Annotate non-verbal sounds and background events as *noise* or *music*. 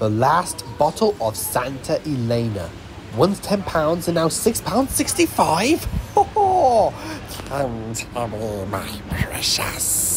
The last bottle of Santa Elena. Once £10 and now £6.65? *laughs* Ho ho! Come to my precious.